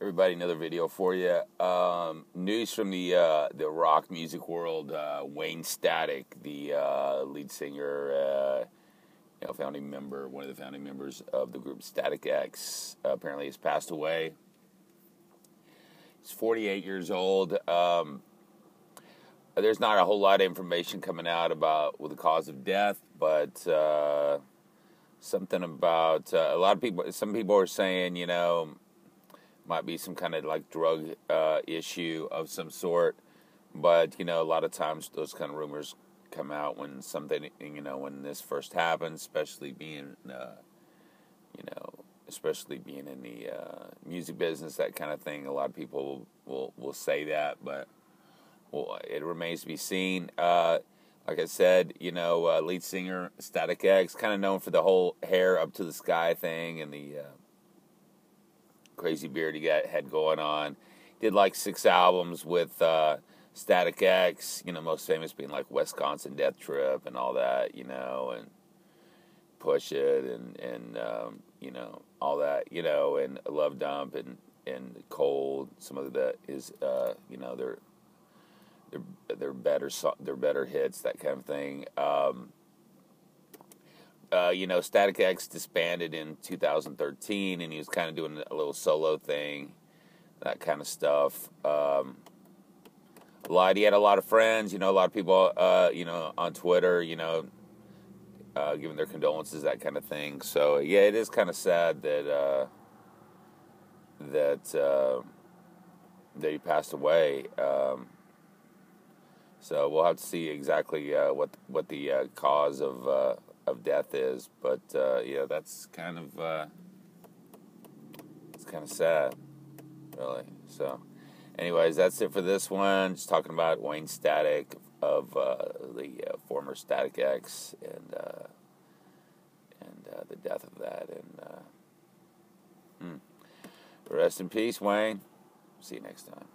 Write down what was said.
everybody, another video for you. Um, news from the uh, the rock music world. Uh, Wayne Static, the uh, lead singer, uh, you know, founding member, one of the founding members of the group Static X, apparently has passed away. He's 48 years old. Um, there's not a whole lot of information coming out about the cause of death, but uh, something about uh, a lot of people. Some people are saying, you know might be some kind of like drug uh, issue of some sort. But you know, a lot of times those kind of rumors come out when something you know when this first happens, especially being uh, you know especially being in the uh, music business, that kind of thing. A lot of people will will, will say that, but well, it remains to be seen. Uh, like I said, you know, uh, lead singer Static X, kind of known for the whole hair up to the sky thing and the uh, crazy beard he got had going on. Did like six albums with uh, Static X, you know, most famous being like Wisconsin Death Trip and all that, you know, and Push It and and um, you know all that, you know, and Love Dump and and Cold. Some of the is uh, you know they're they're they're better they're better hits that kind of thing. Um, uh, you know, Static X disbanded in 2013, and he was kind of doing a little solo thing, that kind of stuff. Um, a lot. He had a lot of friends. You know, a lot of people. Uh, you know, on Twitter. You know, uh, giving their condolences, that kind of thing. So yeah, it is kind of sad that uh, that uh, that he passed away. Um, so we'll have to see exactly what what the cause of of death is. But uh, yeah, that's kind of uh, it's kind of sad, really. So, anyways, that's it for this one. Just talking about Wayne Static of uh, the uh, former Static X and uh, and uh, the death of that. And hmm. rest in peace, Wayne. See you next time.